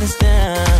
understand.